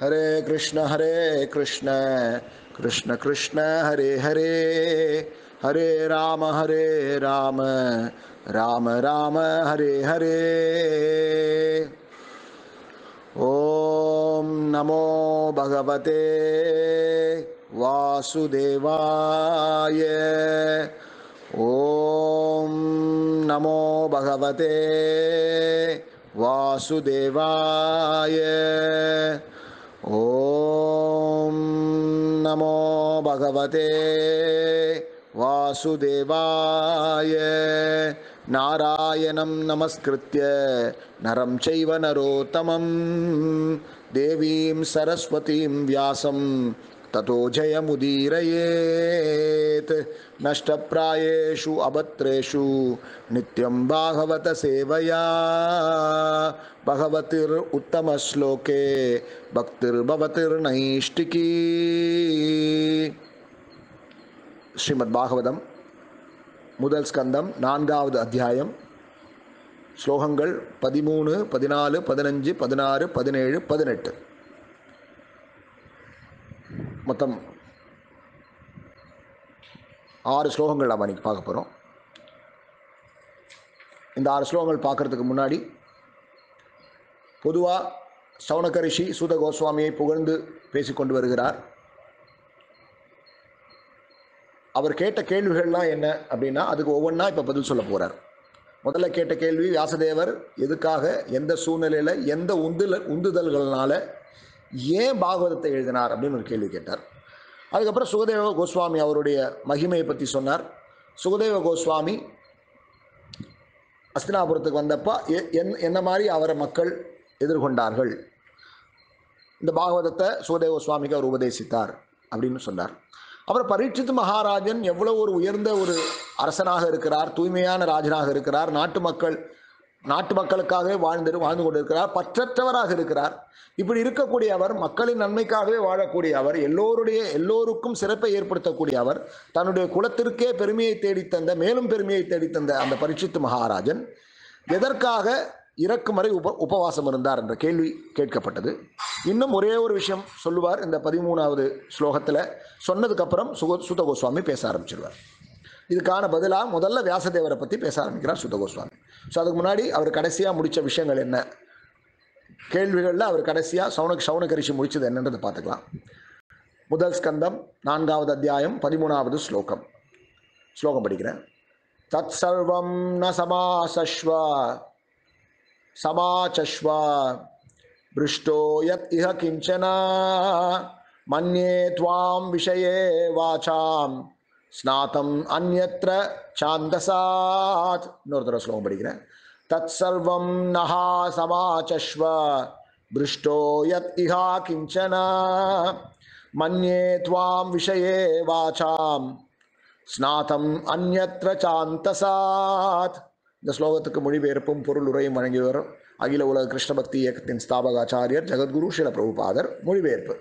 हरे कृष्ण हरे कृष्ण कृष्ण कृष्ण, हरे हरे हरे राम हरे राम राम राम, हरे हरे। ॐ नमो भगवते वासुदेवाय। ॐ नमो भगवते वासुदेवाय। ॐ नमो भगवते वासुदेवाय नारायणं नमस्कृत्य नरं चैव नरोत्तमं देवीं सरस्वतीं व्यासं ततो जयमुदीरयेत् नष्टप्रायेषु अभद्रेषु नित्यं भागवतसेवया भगवतिर् उत्तमश्लोके भक्तिर्भवतिर्नैष्टिकी ஸ்ரீமத் பாகவதம் முதல் ஸ்கந்தம் நான்காவது அத்தியாயம் ஸ்லோகங்கள் பதிமூணு பதினாலு பதினஞ்சு பதினாறு பதினேழு பதினெட்டு மொத்தம் ஆறு ஸ்லோகங்கள் நாம் அன்றைக்கி பார்க்க போகிறோம் இந்த ஆறு ஸ்லோகங்கள் பார்க்குறதுக்கு முன்னாடி பொதுவாக சவுனக ரிஷி சூத கோஸ்வாமியை புகழ்ந்து பேசிக்கொண்டு வருகிறார். அவர் கேட்ட கேள்விகள்லாம் என்ன அப்படின்னா அதுக்கு ஒவ்வொன்றா இப்போ பதில் சொல்ல போகிறார் முதல்ல கேட்ட கேள்வி வியாசதேவர் எதுக்காக எந்த சூழ்நிலையில் எந்த உந்துல உந்துதல்கள்னால ஏன் பாகவதத்தை எழுதினார் அப்படின்னு ஒரு கேள்வி கேட்டார். அதுக்கப்புறம் சுகதேவ கோஸ்வாமி அவருடைய மகிமையை பற்றி சொன்னார். சுகதேவ கோஸ்வாமி அஸ்தினாபுரத்துக்கு வந்தப்போ எ- என்- என்ன மாதிரி அவரை மக்கள் எதிர்கொண்டார்கள்? இந்த பாகவதத்தை சுகதேவ கோஸ்வாமிக்கு அவர் உபதேசித்தார் அப்படின்னு சொன்னார். அப்புறம் பரீட்சித் மகாராஜன் எவ்வளோ ஒரு உயர்ந்த ஒரு அரசனாக இருக்கிறார் தூய்மையான ராஜனாக இருக்கிறார் நாட்டு மக்கள் நாட்டு மக்களுக்காகவே வாழ்ந்து வாழ்ந்து கொண்டிருக்கிறார் பற்றற்றவராக இருக்கிறார். இப்படி இருக்கக்கூடிய அவர் மக்களின் நன்மைக்காகவே வாழக்கூடிய அவர் எல்லோருடைய எல்லோருக்கும் சிறப்பை ஏற்படுத்தக்கூடிய அவர் தன்னுடைய குலத்திற்கே பெருமையை தேடித்தந்த மேலும் பெருமையை தேடித்தந்த அந்த பரிசுத்து மகாராஜன் எதற்காக இறக்கும் வரை உப உபவாசம் இருந்தார் என்ற கேள்வி கேட்கப்பட்டது. இன்னும் ஒரே ஒரு விஷயம் சொல்லுவார் இந்த பதிமூணாவது ஸ்லோகத்தில். சொன்னதுக்கப்புறம் சுக சுத கோஸ்வாமி பேச ஆரம்பிச்சிருவார். இதுக்கான பதிலாக முதல்ல வியாசதேவரை பற்றி பேச ஆரம்பிக்கிறார் சுத கோஸ்வாமி ஸோ அதுக்கு முன்னாடி அவர் கடைசியாக முடித்த விஷயங்கள் என்ன? கேள்விகளில் அவர் கடைசியாக சவுனக் சவுனகரிஷி முடித்தது என்னன்றதை பார்த்துக்கலாம். முதல் ஸ்கந்தம் நான்காவது அத்தியாயம் பதிமூணாவது ஸ்லோகம். ஸ்லோகம் படிக்கிறேன். தத் சர்வம் ந சமாசஸ்வ சமாச்சஸ்வ பிருஷ்டோ யத் இஹ கிஞ்சனா மன்யே துவாம் விஷயே வாசாம். ஸ்நாதம் அந்யத்ர சாந்தசாத். இன்னொரு தடவை ஸ்லோகம் படிக்கிறேன். தத் சர்வம் நகா சமாச்சஸ்வ பிருஷ்டோ யத் இஹா கிஞ்சன. மன்யே துவாம் விஷயே வாசாம். ஸ்நாதம் அந்யத்ர சாந்தசாத். இந்த ஸ்லோகத்துக்கு மொழிபெயர்ப்பும் பொருள் உரையும் வழங்கியவர் அகில உலக கிருஷ்ண பக்தி இயக்கத்தின் ஸ்தாபகாச்சாரியர் ஜெகத்குரு சில பிரபுபாதர் மொழிபெயர்ப்பு.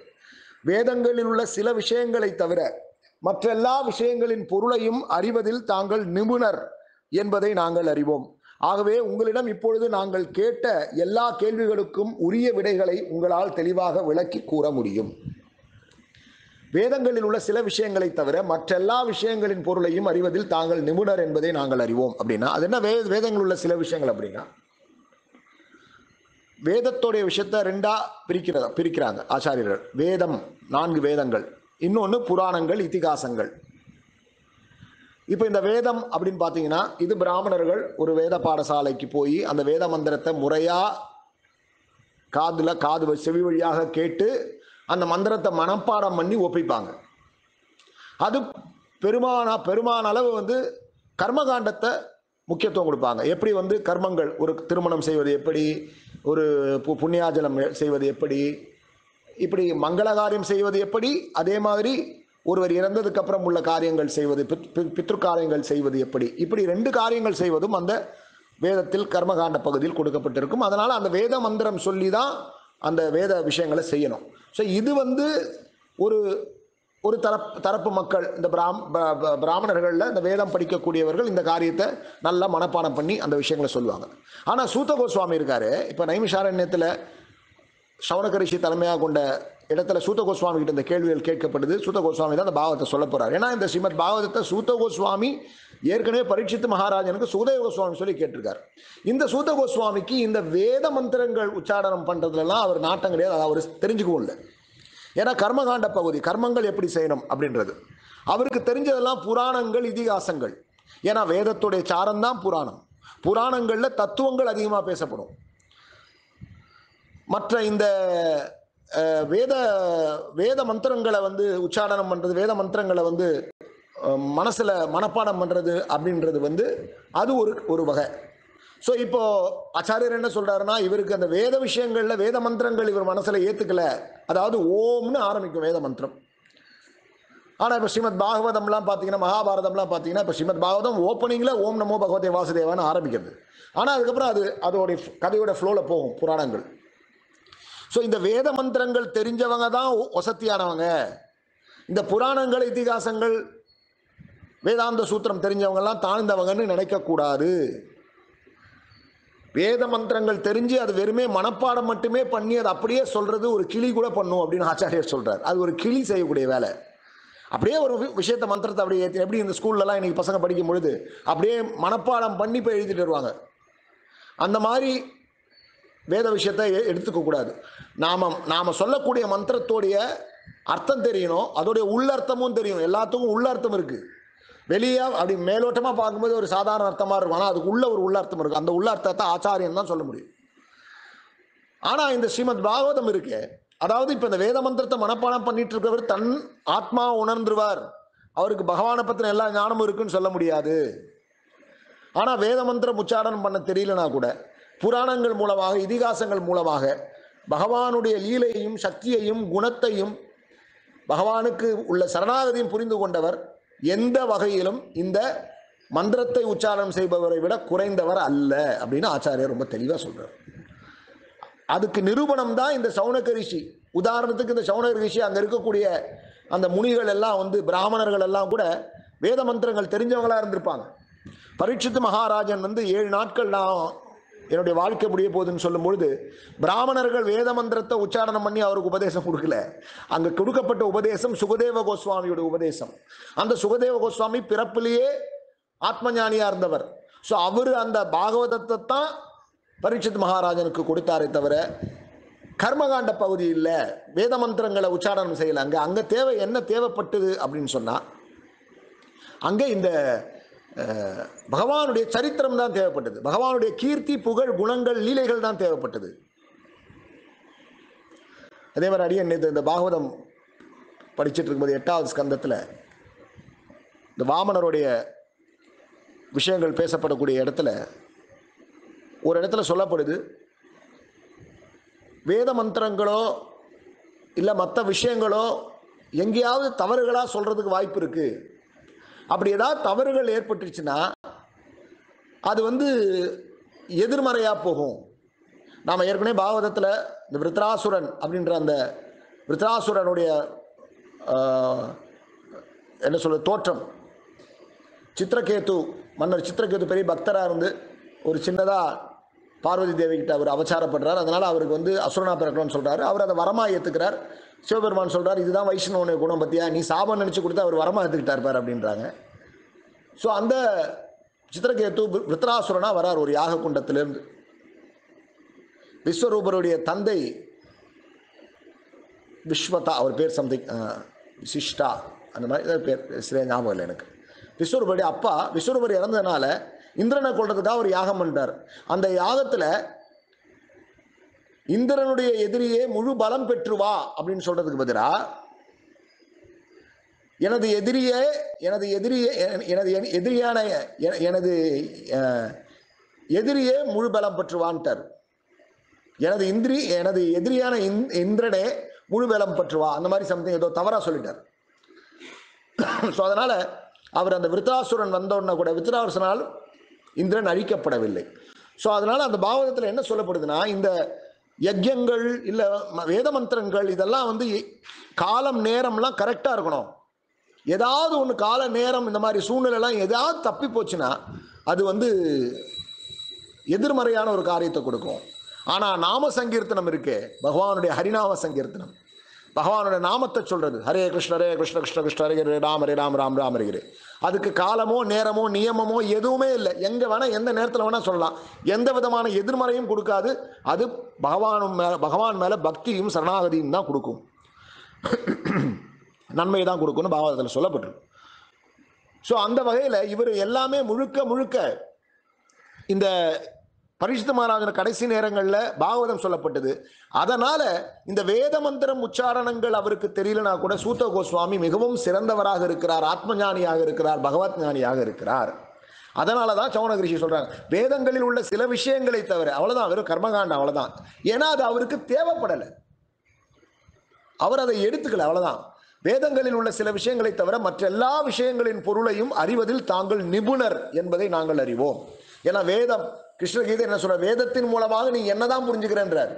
வேதங்களில் உள்ள சில விஷயங்களை தவிர மற்றெல்லா விஷயங்களின் பொருளையும் அறிவதில் தாங்கள் நிபுணர் என்பதை நாங்கள் அறிவோம். ஆகவே உங்களிடம் இப்பொழுது நாங்கள் கேட்ட எல்லா கேள்விகளுக்கும் உரிய விடைகளை உங்களால் தெளிவாக விளக்கி கூற முடியும். வேதங்களில் உள்ள சில விஷயங்களை தவிர மற்ற எல்லா விஷயங்களின் பொருளையும் அறிவதில் தாங்கள் நிபுணர் என்பதை நாங்கள் அறிவோம் அப்படின்னா அது என்ன? வே வேதங்கள் உள்ள சில விஷயங்கள் அப்படின்னா வேதத்தோடைய விஷயத்த ரெண்டா பிரிக்கிறதா பிரிக்கிறாங்க ஆச்சாரியர்கள். வேதம் நான்கு வேதங்கள். இன்னொன்று புராணங்கள் இதிகாசங்கள் இப்போ இந்த வேதம் அப்படின்னு பார்த்தீங்கன்னா இது பிராமணர்கள் ஒரு வேத பாடசாலைக்கு போய் அந்த வேத மந்திரத்தை முறையாக காதில் காது வ- செவி வழியாக கேட்டு அந்த மந்திரத்தை மனப்பாடம் பண்ணி ஒப்பிப்பாங்க. அது பெருமான பெருமான அளவு வந்து கர்மகாண்டத்தை முக்கியத்துவம் கொடுப்பாங்க. எப்படி வந்து கர்மங்கள் ஒரு திருமணம் செய்வது எப்படி ஒரு பு- புண்ணியாஜலம் செய்வது எப்படி இப்படி மங்கள காரியம் செய்வது எப்படி? அதே மாதிரி ஒருவர் இறந்ததுக்கு அப்புறம் உள்ள காரியங்கள் செய்வது பித்- பித்ரு காரியங்கள் செய்வது எப்படி? இப்படி ரெண்டு காரியங்கள் செய்வதும் அந்த வேதத்தில் கர்மகாண்ட பகுதியில் கொடுக்கப்பட்டிருக்கும். அதனால் அந்த வேத மந்திரம் சொல்லி தான் அந்த வேத விஷயங்களை செய்யணும். ஸோ இது வந்து ஒரு ஒரு தரப்பு தரப்பு மக்கள் இந்த பிராம் ப- பிராமணர்களில் இந்த வேதம் படிக்கக்கூடியவர்கள் இந்த காரியத்தை நல்லா மனப்பாடம் பண்ணி அந்த விஷயங்களை சொல்லுவாங்க. ஆனால் சூத்த கோஸ்வாமி இருக்காரு. இப்போ நைமிஷாரண்யத்தில் சவணகரிஷி தலைமையாக கொண்ட இடத்துல சூத்த கோஸ்வாமி கிட்ட இந்த கேள்விகள் கேட்கப்படுது. சூத்த கோஸ்வாமி தான் அந்த பாவத்தை சொல்ல போறார். ஏன்னா இந்த ஸ்ரீமத் பாகவதத்தை சூத்த கோஸ்வாமி ஏற்கனவே பரீட்சித்து மகாராஜனுக்கு சுகதேவ கோஸ்வாமி சொல்லி கேட்டிருக்கார். இந்த சூத்த கோஸ்வாமிக்கு இந்த வேத மந்திரங்கள் உச்சாரணம் பண்றதுலாம் அவர் நாட்டம் கிடையாது. அதை அவர் தெரிஞ்சுக்கவும் இல்லை. ஏன்னா கர்மகாண்ட பகுதி கர்மங்கள் எப்படி செய்யணும் அப்படின்றது. அவருக்கு தெரிஞ்சதெல்லாம் புராணங்கள் இதிகாசங்கள். ஏன்னா வேதத்துடைய சாரம் தான் புராணம். புராணங்களில் தத்துவங்கள் அதிகமாக பேசப்படும். மற்ற இந்த வேத வேத மந்திரங்களை வந்து உச்சாரணம் பண்ணுறது வேத மந்திரங்களை வந்து மனசில் மனப்பாடம் பண்ணுறது அப்படின்றது வந்து அது ஒரு ஒரு வகை. ஸோ இப்போ ஆச்சாரியர் என்ன சொல்கிறாருன்னா இவருக்கு அந்த வேத விஷயங்களில் வேத மந்திரங்கள் இவர் மனசில் ஏற்றுக்கலை அதாவது ஓம்னு ஆரம்பிக்கும் வேத மந்திரம். ஆனால் இப்போ ஸ்ரீமத் பாகவதம்லாம் பார்த்தீங்கன்னா மகாபாரதம்லாம் பார்த்தீங்கன்னா இப்போ ஸ்ரீமத் பாகவதம் ஓப்பனிங்கில் ஓம் நமோ பகவதே வாசுதேவான்னு ஆரம்பிக்கிறது. ஆனால் அதுக்கப்புறம் அது அதோடைய கதையோட ஃப்ளோவில் போகும் புராணங்கள். ஸோ இந்த வேத மந்திரங்கள் தெரிஞ்சவங்க தான் வசத்தியானவங்க இந்த புராணங்கள் இத்திகாசங்கள் வேதாந்த சூத்திரம் தெரிஞ்சவங்கெல்லாம் தாழ்ந்தவங்கன்னு நினைக்கக்கூடாது. வேத மந்திரங்கள் தெரிஞ்சு அது வெறுமே மனப்பாடம் மட்டுமே பண்ணி அது அப்படியே சொல்றது ஒரு கிளி கூட பண்ணும் அப்படின்னு ஆச்சாரியர் சொல்றார். அது ஒரு கிளி செய்யக்கூடிய வேலை. அப்படியே ஒரு விஷயத்த மந்திரத்தை அப்படியே ஏற்றி எப்படி இந்த ஸ்கூல்லலாம் இன்னைக்கு பசங்க படிக்கும் பொழுது அப்படியே மனப்பாடம் பண்ணி போய் எழுதிட்டு வருவாங்க. அந்த மாதிரி வேத விஷயத்தை எ- எடுத்துக்க கூடாது. நாம நாம சொல்லக்கூடிய மந்திரத்தோடைய அர்த்தம் தெரியணும் அதோடைய உள்ளர்த்தமும் தெரியும். எல்லாத்துக்கும் உள்ளர்த்தம் இருக்கு. வெளியே அப்படி மேலோட்டமாக பார்க்கும்போது ஒரு சாதாரண அர்த்தமாக இருக்கும். ஆனால் அதுக்கு உள்ள ஒரு உள்ளர்த்தம் இருக்கு. அந்த உள்ளர்த்தத்தை ஆச்சாரியன் தான் சொல்ல முடியும். ஆனால் இந்த ஸ்ரீமத் பாகவதம் இருக்கு. அதாவது இப்போ இந்த வேத மந்திரத்தை மனப்பாடம் பண்ணிட்டு இருக்கவர் தன் ஆத்மா உணர்ந்துருவார். அவருக்கு பகவானை பற்றின எல்லா ஞானமும் இருக்குன்னு சொல்ல முடியாது. ஆனால் வேத மந்திரம் உச்சாரணம் பண்ண தெரியலனா கூட புராணங்கள் மூலமாக இதிகாசங்கள் மூலமாக பகவானுடைய லீலையையும் சக்தியையும் குணத்தையும் பகவானுக்கு உள்ள சரணாகதியும் புரிந்து கொண்டவர். எந்த வகையிலும் இந்த மந்திரத்தை உச்சாரணம் செய்பவரை விட குறைந்தவர் அல்ல அப்படின்னு ஆச்சாரியர் ரொம்ப தெளிவாக சொல்கிறார் அதுக்கு நிரூபணம் தான் இந்த சௌனக ரிஷி. உதாரணத்துக்கு இந்த சௌனக ரிஷி அங்கே இருக்கக்கூடிய அந்த முனிகள் எல்லாம் வந்து பிராமணர்கள் எல்லாம் கூட வேத மந்திரங்கள் தெரிஞ்சவங்களாக இருந்திருப்பாங்க. பரீட்சித்து மகாராஜன் வந்து ஏழு நாட்கள் நான் என்னுடைய வாழ்க்கை முடிய போகுதுன்னு சொல்லும் பொழுது பிராமணர்கள் வேத மந்திரத்தை உச்சாரணம் பண்ணி அவருக்கு உபதேசம் கொடுக்கல. அங்க கொடுக்கப்பட்ட உபதேசம் சுகதேவ கோஸ்வாமியோட உபதேசம். அந்த சுகதேவ கோஸ்வாமி பிறப்பிலேயே ஆத்மஞானியா இருந்தவர். ஸோ அவர் அந்த பாகவதத்தை தான் பரீட்சித் மகாராஜனுக்கு கொடுத்தாரே தவிர கர்மகாண்ட பகுதி இல்லை. வேத மந்திரங்களை உச்சாரணம் செய்யல. அங்க அங்க தேவை என்ன தேவைப்பட்டது அப்படின்னு சொன்னா அங்க இந்த பகவானுடைய சரித்திரம் தான் தேவைப்பட்டது. பகவானுடைய கீர்த்தி புகழ் குணங்கள் லீலைகள் தான் தேவைப்பட்டது. அதே மாதிரி அடியன் நேற்று இந்த பாகவதம் படிச்சுட்டு இருக்கும்போது எட்டாவது ஸ்கந்தத்தில் இந்த வாமனருடைய விஷயங்கள் பேசப்படக்கூடிய இடத்துல ஒரு இடத்துல சொல்லப்படுது வேத மந்திரங்களோ இல்லை மற்ற விஷயங்களோ எங்கேயாவது தவறுகளாக சொல்கிறதுக்கு வாய்ப்பு இருக்குது அப்படி ஏதாவது தவறுகள் ஏற்பட்டுச்சுன்னா அது வந்து எதிர்மறையாக போகும். நாம் ஏற்கனவே பாகவதத்தில் இந்த விருத்ராசுரன் அப்படின்ற அந்த விருத்ராசுரனுடைய என்ன சொல்ல தோற்றம். சித்திரகேது மன்னர் சித்திரகேது பெரிய பக்தராக இருந்து ஒரு சின்னதாக பார்வதி தேவி கிட்ட அவர் அவச்சாரப்படுறார் அதனால் அவருக்கு வந்து அசுரனா பிறக்கணும்னு சொல்கிறாரு அவர் அதை வரமாக ஏற்றுக்கிறார் சிவபெருமான் சொல்கிறார் இதுதான் வைஷ்ணவனுடைய குணம் பற்றியா நீ சாபம் நினச்சி கொடுத்து அவர் வரமா ஏத்துக்கிட்டார் பாரு அப்படின்றாங்க. ஸோ அந்த சித்திரகேத்து விரு- விருத்ராசுரனா வரார் ஒரு யாக குண்டத்திலிருந்து. விஸ்வரூபருடைய தந்தை விஸ்வதா அவர் பேர் சம்திங் சிஷ்டா அந்த மாதிரி பேர் சரியா ஞாபகம் இல்லை எனக்கு. விஸ்வரூபருடைய அப்பா விஸ்வரூபர் இறந்ததுனால இந்திரனை கொள்றதுக்காக ஒரு யாகம் பண்ணிட்டார். அந்த யாகத்தில் இந்திரனுடைய எதிரியே முழு பலம் பெற்று வா அப்படின்னு சொல்றதுக்கு பதிலா எனது எதிரியே எனது எதிரியே எனது எதிரியான எனது எதிரியே முழு பலம் பெற்றுவான்ட்டார். எனது இந்திரி எனது எதிரியான இந்- இந்திரனே முழு பலம் பெற்றுவா. அந்த மாதிரி சம்திங் ஏதோ தவறா சொல்லிட்டார். ஸோ அதனால அவர் அந்த விருத்தாசுரன் வந்தோடனே கூட விருத்தாசுரனால் இந்திரன் அழிக்கப்படவில்லை. ஸோ அதனால அந்த பாவகத்தில் என்ன சொல்லப்படுதுன்னா இந்த யஜ்யங்கள் இல்லை வேத மந்திரங்கள் இதெல்லாம் வந்து காலம் நேரம்லாம் கரெக்டாக இருக்கணும். ஏதாவது ஒன்று கால நேரம் இந்த மாதிரி சூழ்நிலைலாம் ஏதாவது தப்பி போச்சுன்னா அது வந்து எதிர்மறையான ஒரு காரியத்தை கொடுக்கும். ஆனால் நாம சங்கீர்த்தனம் இருக்கே பகவானுடைய ஹரிநாம சங்கீர்த்தனம். பகவானோட நாமத்தை சொல்றது. ஹரே கிருஷ்ண ஹரே கிருஷ்ண கிருஷ்ண கிருஷ்ண ஹரே ஹரே ராம் ஹரே ராம் ராம் ராம் ஹரே அதுக்கு காலமோ நேரமோ நியமமோ எதுவுமே இல்லை. எங்கே வேணால் எந்த நேரத்தில் வேணால் சொல்லலாம். எந்த விதமான எதிர்மறையும் கொடுக்காது. அது பகவான் மேலே பகவான் மேலே பக்தியும் சரணாகதியும் தான் கொடுக்கும். நன்மை தான் கொடுக்கும்னு பாகவதத்தில் சொல்லப்பட்டிருக்கு. ஸோ அந்த வகையில் இவர் எல்லாமே முழுக்க முழுக்க இந்த பரிசுத்த மகாராஜன் கடைசி நேரங்களில் பாகவதம் சொல்லப்பட்டது. அதனால இந்த வேத மந்திரம் உச்சாரணங்கள் அவருக்கு தெரியலனா கூட சூத்த கோஸ்வாமி மிகவும் சிறந்தவராக இருக்கிறார் ஆத்ம ஞானியாக இருக்கிறார் பகவத் ஞானியாக இருக்கிறார். அதனால தான் சௌனகிரிஷி சொல்றாங்க வேதங்களில் உள்ள சில விஷயங்களை தவிர அவ்வளோதான் வெறும் கர்மகாண்டம் அவ்வளோதான் ஏன்னா அது அவருக்கு தேவைப்படலை. அவர் அதை எடுத்துக்கல அவ்வளோதான் வேதங்களில் உள்ள சில விஷயங்களை தவிர மற்ற எல்லா விஷயங்களின் பொருளையும் அறிவதில் தாங்கள் நிபுணர் என்பதை நாங்கள் அறிவோம். ஏன்னா வேதம் கிருஷ்ணகீதை என்ன சொல்ற வேதத்தின் மூலமாக நீ என்னதான் புரிஞ்சுக்கிறேன்றார்.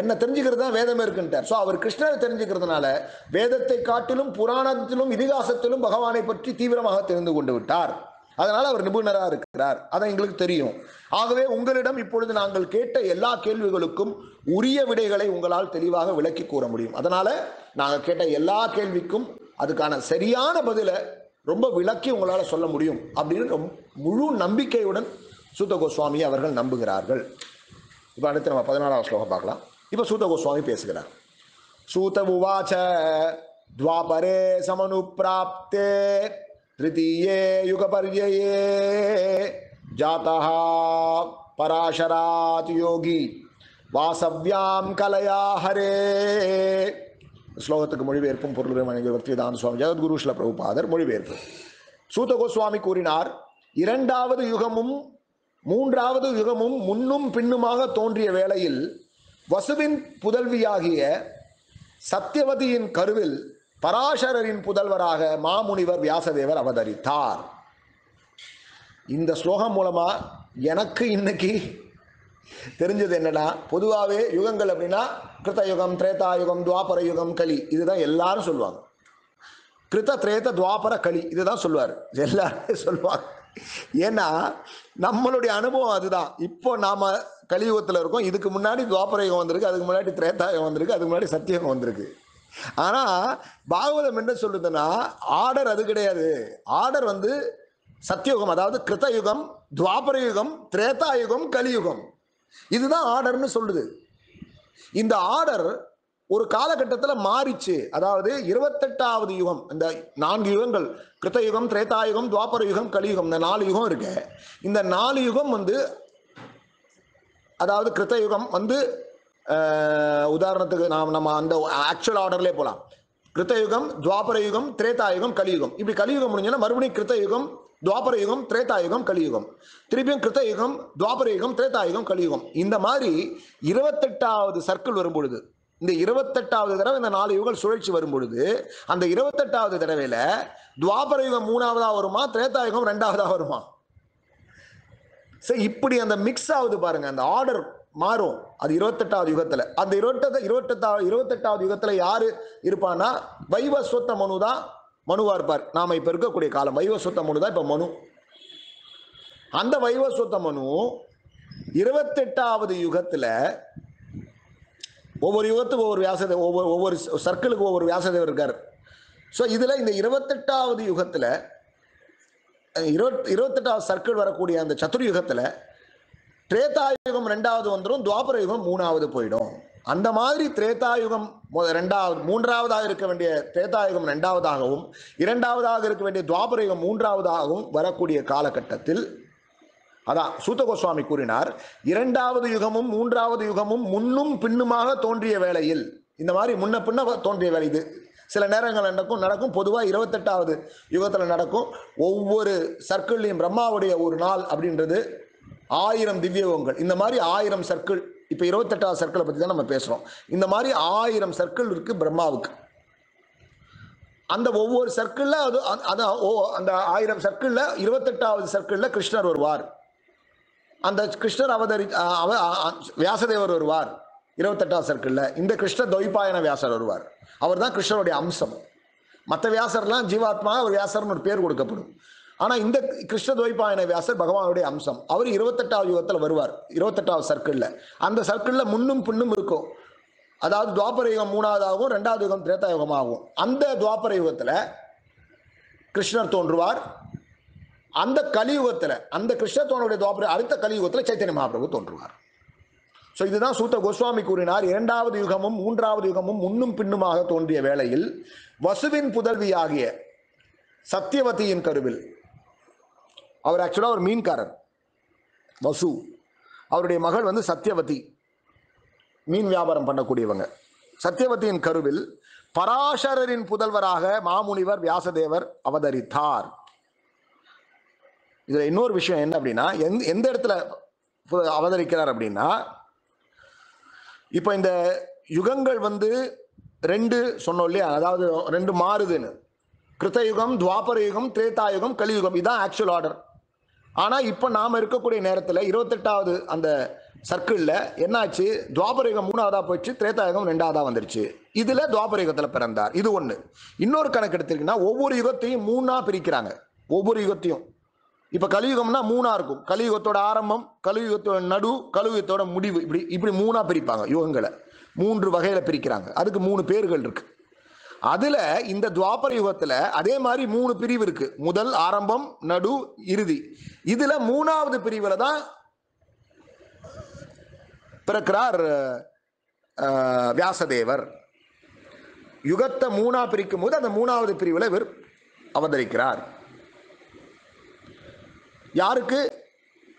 என்ன தெரிஞ்சுக்கிறது தான் வேதம் இருக்குன்ட்டார். ஸோ அவர் கிருஷ்ணரை தெரிஞ்சுக்கிறதுனால வேதத்தை காட்டிலும் புராணத்திலும் இதிகாசத்திலும் பகவானை பற்றி தீவிரமாக தெரிந்து கொண்டு விட்டார். அதனால அவர் நிபுணராக இருக்கிறார். அதை எங்களுக்கு தெரியும். ஆகவே உங்களிடம் இப்பொழுது நாங்கள் கேட்ட எல்லா கேள்விகளுக்கும் உரிய விடைகளை உங்களால் தெளிவாக விளக்கி கூற முடியும். அதனால நாங்கள் கேட்ட எல்லா கேள்விக்கும் அதுக்கான சரியான பதிலை ரொம்ப விளக்கி உங்களால் சொல்ல முடியும் அப்படின்னு ரொம்ப முழு நம்பிக்கையுடன் சூத்த கோஸ்வாமி அவர்கள் நம்புகிறார்கள். இப்போ அடுத்து நம்ம பதினாறாவது ஸ்லோகம் பார்க்கலாம். இப்போ சூத்த கோஸ்வாமி பேசுகிறார். சூத உவாச்ச துவாபரே சமனுப்பிராப்தே திருத்தீயே யுகபர்யயே ஜாதः பராசராத் யோகி வாசவ்யாம் கலையா ஹரே ஸ்லோகத்துக்கு மொழிபெயர்ப்பும் பொருள் பக்திவேதாந்த சுவாமி ஜெகத்குரு ஸ்ல பிரபுபாதர் மொழிபெயர்ப்பு. சூத கோஸ்வாமி கூறினார் இரண்டாவது யுகமும் மூன்றாவது யுகமும் முன்னும் பின்னுமாக தோன்றிய வேளையில் வசுவின் புதல்வியாகிய சத்தியவதியின் கருவில் பராசரரின் புதல்வராக மாமுனிவர் வியாசதேவர் அவதரித்தார். இந்த ஸ்லோகம் மூலமாக எனக்கு இன்னைக்கு தெரிஞ்சது என்னன்னா பொதுவாகவே யுகங்கள் அப்படின்னா கிருத்த யுகம் திரேதா யுகம் துவாபர யுகம் கலி. இதுதான் எல்லாரும் சொல்லுவாங்க. கிருத்த திரேத துவாபர கலி. இதுதான் சொல்லுவார். எல்லாருமே சொல்லுவாங்க. ஏன்னா நம்மளுடைய அனுபவம் அதுதான். இப்போ நாம கலியுகத்தில் இருக்கோம். இதுக்கு முன்னாடி துவாபர யுகம் வந்திருக்கு அதுக்கு முன்னாடி திரேதா யுகம் வந்திருக்கு அதுக்கு முன்னாடி சத்தியகம் வந்திருக்கு. ஆனா பாகவதம் என்ன சொல்லுதுன்னா ஆர்டர் அது கிடையாது. ஆர்டர் வந்து சத்தியுகம் அதாவது கிருத்த யுகம் துவாபர யுகம் திரேதா யுகம் கலியுகம். இதுதான் ஆர்டர்னு சொல்லுது. இந்த ஆர்டர் ஒரு காலகட்டத்தில் மாறிச்சு. அதாவது இருபத்தெட்டாவது யுகம் இந்த நான்கு யுகங்கள் கிருத்த யுகம் திரேதா யுகம் துவாபர யுகம் கலியுகம் இந்த நாலு யுகம் இருக்கு. இந்த நாலு யுகம் வந்து அதாவது கிருத்த யுகம் வந்து உதாரணத்துக்கு நாம் நம்ம அந்த ஆக்சுவல் ஆர்டர்லேயே போகலாம் கிருத்த யுகம் துவாபர யுகம் திரேதா யுகம் கலியுகம் இப்படி கலியுகம் முடிஞ்சோன்னா மறுபடியும் கிருத்த யுகம் துவாபர யுகம் திரேதாயுகம் கலியுகம். திருப்பியும் கிருத்த யுகம் துவாபர யுகம் திரேதாயுகம் கலியுகம். இந்த மாதிரி இருபத்தெட்டாவது சர்க்கிள் வரும்பொழுது இந்த இருபத்தெட்டாவது தடவை இந்த நாலு யுகங்கள் சுழற்சி வரும்பொழுது அந்த இருபத்தெட்டாவது தடவையில துவாபர யுகம் மூணாவதா வருமா திரேதாயுகம் ரெண்டாவதா வருமா? சரி இப்படி அந்த மிக்ஸ் ஆகுது பாருங்க அந்த ஆர்டர் மாறும். அது இருபத்தெட்டாவது யுகத்துல. அந்த இருபத்தெட்டு இருபத்தெட்டாவது இருபத்தெட்டாவது யுகத்துல யாரு இருப்பான்னா வைவஸ்வத்த மனு தான் மனுவா இருப்பார் நாம இப்ப இருக்கக்கூடிய காலம். வைவஸ்வத்த மனு தான் இப்ப மனு. அந்த வைவஸ்வத்த மனு இருபத்தெட்டாவது யுகத்துல ஒவ்வொரு யுகத்துக்கு ஒவ்வொரு வியாசதேவர் ஒவ்வொரு ஒவ்வொரு சர்க்கிளுக்கு ஒவ்வொரு வியாசதேவர் இருக்கார். ஸோ இதில் இந்த இருபத்தெட்டாவது யுகத்தில் இருபத் இருபத்தெட்டாவது சர்க்கிள் வரக்கூடிய அந்த சதுர்யுகத்தில் திரேதாயுகம் ரெண்டாவது வந்துடும் துவாபர யுகம் மூணாவது போயிடும். அந்த மாதிரி திரேதாயுகம் ரெண்டாவது மூன்றாவதாக இருக்க வேண்டிய திரேதாயுகம் ரெண்டாவதாகவும் இரண்டாவதாக இருக்க வேண்டிய துவாபரயுகம் மூன்றாவதாகவும் வரக்கூடிய காலகட்டத்தில் அதான் சூத்த கோஸ்வாமி கூறினார் இரண்டாவது யுகமும் மூன்றாவது யுகமும் முன்னும் பின்னுமாக தோன்றிய வேளையில் இந்த மாதிரி முன்ன பின்ன தோன்றிய வேலை இது. சில நேரங்கள் நடக்கும் நடக்கும் பொதுவாக இருபத்தெட்டாவது யுகத்தில் நடக்கும் ஒவ்வொரு சர்க்கிள்லையும் பிரம்மாவுடைய ஒரு நாள் அப்படின்றது ஆயிரம் திவ்யயுகங்கள் இந்த மாதிரி ஆயிரம் சர்க்கிள் இப்போ இருபத்தெட்டாவது சர்க்கிளை பற்றி தான் நம்ம பேசுகிறோம் இந்த மாதிரி ஆயிரம் சர்க்கிள் இருக்குது பிரம்மாவுக்கு. அந்த ஒவ்வொரு சர்க்கிளில் அது அ- அதான் ஓ அந்த ஆயிரம் சர்க்கிளில் இருபத்தெட்டாவது சர்க்கிளில் கிருஷ்ணர் வருவார். அந்த கிருஷ்ணர் அவதரி அவ வியாசதேவர் வருவார். இருபத்தெட்டாவது சர்க்கிளில் இந்த கிருஷ்ண துவைபாயன வியாசர் வருவார். அவர் தான் கிருஷ்ணருடைய அம்சம். மற்ற வியாசர்லாம் ஜீவாத்மா ஒரு வியாசர்னு ஒரு பேர் கொடுக்கப்படும். ஆனால் இந்த கிருஷ்ண துவைபாயன வியாசர் பகவானுடைய அம்சம். அவர் இருபத்தெட்டாவது யுகத்தில் வருவார். இருபத்தெட்டாவது சர்க்கிளில் அந்த சர்க்கிளில் முன்னும் பின்னும் இருக்கும். அதாவது துவாபர யுகம் மூணாவதாகவும் ரெண்டாவது யுகம் திரேதா யுகமாகும் அந்த துவாபர யுகத்தில் கிருஷ்ணர் தோன்றுவார். அந்த கலியுகத்தில் அந்த கிருஷ்ணத்தோனுடைய துவாபர அடுத்த கலியுகத்தில் சைத்தன்ய மகாபிரபு தோன்றுவார். ஸோ இதுதான் சூத்த கோஸ்வாமி கூறினார் இரண்டாவது யுகமும் மூன்றாவது யுகமும் முன்னும் பின்னுமாக தோன்றிய வேளையில் வசுவின் புதல்வியாகிய சத்தியவதியின் கருவில் அவர் ஆக்சுவலாக ஒரு மீன்காரர். வசு. அவருடைய மகள் வந்து சத்தியவதி மீன் வியாபாரம் பண்ணக்கூடியவங்க. சத்தியவதியின் கருவில் பராசரரின் புதல்வராக மாமுனிவர் வியாசதேவர் அவதரித்தார். இதுல இன்னொரு விஷயம் என்ன அப்படின்னா எந்த எந்த இடத்துல அவதரிக்கிறார் அப்படின்னா இப்போ இந்த யுகங்கள் வந்து ரெண்டு சொன்னோம் இல்லையா? அதாவது ரெண்டு மாறுதுன்னு. கிருத்தயுகம் துவாபர யுகம் திரேதாயுகம் கலியுகம். இதுதான் ஆக்சுவல் ஆர்டர் ஆனால் இப்போ நாம் இருக்கக்கூடிய நேரத்தில் இருபத்தெட்டாவது அந்த சர்க்கிளில் என்னாச்சு? துவாபர யுகம் மூணாவதாக போயிடுச்சு திரேதாயுகம் ரெண்டாவதாக வந்துருச்சு. இதில் துவாபர யுகத்தில் பிறந்தார். இது ஒன்று இன்னொரு கணக்கு எடுத்திருக்கீங்கன்னா ஒவ்வொரு யுகத்தையும் மூணாக பிரிக்கிறாங்க. ஒவ்வொரு யுகத்தையும். இப்போ கலியுகம்னா மூணா இருக்கும். கலியுகத்தோட ஆரம்பம் கலியுகத்தோட நடு கலியுகத்தோட முடிவு. இப்படி இப்படி மூணா பிரிப்பாங்க யுகங்களை. மூன்று வகையில பிரிக்கிறாங்க. அதுக்கு மூணு பேர்கள் இருக்கு. அதுல இந்த துவாபர யுகத்துல அதே மாதிரி மூணு பிரிவு இருக்கு. முதல் ஆரம்பம் நடு இறுதி. இதுல மூணாவது பிரிவுல தான் பிறக்கிறார் வியாசதேவர். யுகத்தை மூணா பிரிக்கும் போது அந்த மூணாவது பிரிவில் இவர் அவதரிக்கிறார். யாருக்கு?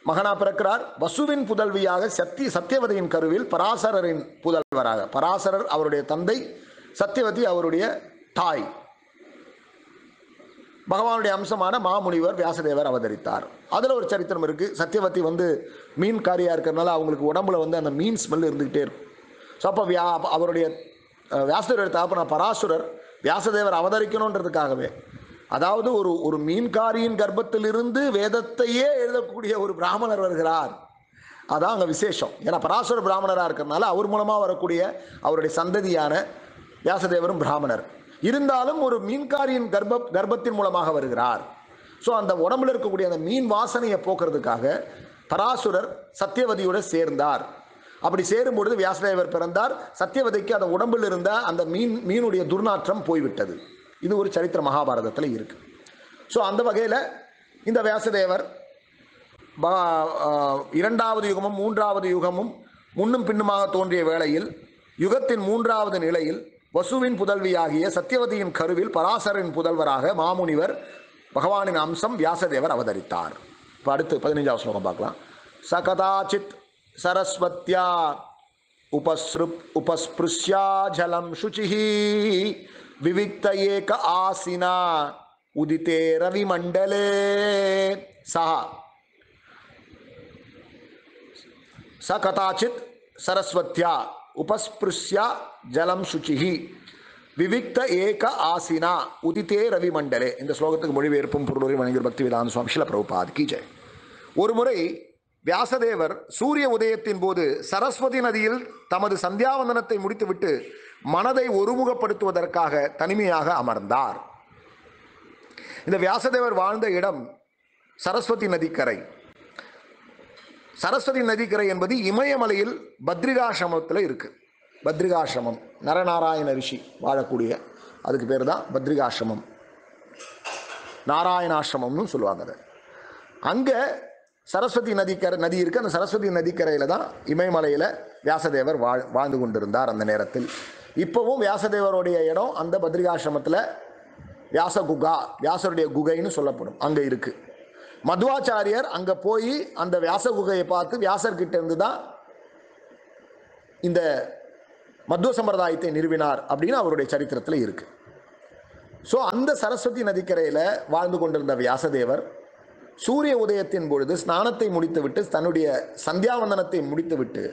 மகனா பிறக்கிறார். வசுவின் புதல்வியாக சத்தி சத்தியவதையின் கருவில் பராசரரின் புதல்வராக. பராசரர் அவருடைய தந்தை சத்தியவதி அவருடைய தாய். பகவானுடைய அம்சமான மாமுனிவர் வியாசதேவர் அவதரித்தார். அதில் ஒரு சரித்திரம் இருக்குது சத்தியவதி வந்து மீன்காரியா இருக்கிறதுனால அவங்களுக்கு உடம்புல வந்து அந்த மீன் ஸ்மெல் இருந்துகிட்டே இருக்கும். ஸோ அப்போ வியா அவருடைய வியாசதேவர் தாப்பன பராசுரர் வியாசதேவர் அவதரிக்கணுன்றதுக்காகவே அதாவது ஒரு ஒரு மீன்காரியின் கர்ப்பத்திலிருந்து வேதத்தையே எழுதக்கூடிய ஒரு பிராமணர் வருகிறார். அதான் அங்கே விசேஷம். ஏன்னா பராசுர பிராமணராக இருக்கிறதுனால அவர் மூலமாக வரக்கூடிய அவருடைய சந்ததியான வியாசதேவரும் பிராமணர். இருந்தாலும் ஒரு மீன்காரியின் கர்ப்ப கர்ப்பத்தின் மூலமாக வருகிறார். ஸோ அந்த உடம்புல இருக்கக்கூடிய அந்த மீன் வாசனையை போக்குறதுக்காக பராசுரர் சத்தியவதியோட சேர்ந்தார். அப்படி சேரும் பொழுது வியாசதேவர் பிறந்தார். சத்தியவதைக்கு அந்த உடம்பில் இருந்த அந்த மீன் மீனுடைய துர்நாற்றம் போய்விட்டது. இது ஒரு சரித்திர மகாபாரதத்தில் இருக்கு. ஸோ அந்த வகையில் இந்த வியாசதேவர் இரண்டாவது யுகமும் மூன்றாவது யுகமும் முன்னும் பின்னுமாக தோன்றிய வேளையில் யுகத்தின் மூன்றாவது நிலையில் வசுவின் புதல்வியாகிய சத்தியவதியின் கருவில் பராசரின் புதல்வராக மாமுனிவர் பகவானின் அம்சம் வியாசதேவர் அவதரித்தார். இப்போ அடுத்து பதினைஞ்சாவது ஸ்லோகம் பார்க்கலாம். சகதாச்சித் சரஸ்வத்யா உபஸ்ருப் உபஸ்பிருஷ்யா ஜலம் சுச்சிஹி விவிக்த ஏக ஆசினா உதித்தே ரவிமண்டலே சஹா ச கதாச்சித் சரஸ்வத்யா உபஸ்பிருஷ்யா ஜலம் சுச்சிஹி. விவிக்த ஏக ஆசினா. உதித்தே ரவிமண்டலே இந்த ஸ்லோகத்துக்கு மொழிபெயர்ப்பும் பொருளுரை வணங்கிய பக்தி வேதாந்த சுவாமி சில பிரபுபாத் கி ஒரு முறை வியாசதேவர் சூரிய உதயத்தின் போது சரஸ்வதி நதியில் தமது சந்தியாவந்தனத்தை முடித்துவிட்டு மனதை ஒருமுகப்படுத்துவதற்காக தனிமையாக அமர்ந்தார். இந்த வியாசதேவர் வாழ்ந்த இடம் சரஸ்வதி நதிக்கரை. சரஸ்வதி நதிக்கரை என்பது இமயமலையில் பத்ரிகாசிரமத்தில் இருக்குது பத்ரிகாசிரமம். நரநாராயண ரிஷி வாழக்கூடிய அதுக்கு பேர் தான் பத்ரிகாசிரமம். நாராயணாசிரமம்னு சொல்லுவாங்க அதை. அங்கே சரஸ்வதி நதிக்கரை நதி இருக்குது அந்த சரஸ்வதி நதிக்கரையில் தான் இமயமலையில் வியாசதேவர் வாழ் வாழ்ந்து கொண்டிருந்தார் அந்த நேரத்தில். இப்போவும் வியாசதேவருடைய இடம் அந்த பத்ரிகாசிரமத்தில் வியாச குகா வியாசருடைய குகைன்னு சொல்லப்படும். அங்கே இருக்குது மதுவாச்சாரியர் அங்கே போய் அந்த வியாச குகையை பார்த்து வியாசர்கிட்ட இருந்து தான் இந்த மத்வ சம்பிரதாயத்தை நிறுவினார் அப்படின்னு அவருடைய சரித்திரத்தில் இருக்கு. ஸோ அந்த சரஸ்வதி நதிக்கரையில் வாழ்ந்து கொண்டிருந்த வியாசதேவர் சூரிய உதயத்தின் பொழுது ஸ்நானத்தை முடித்துவிட்டு தன்னுடைய சந்தியாவந்தனத்தை முடித்துவிட்டு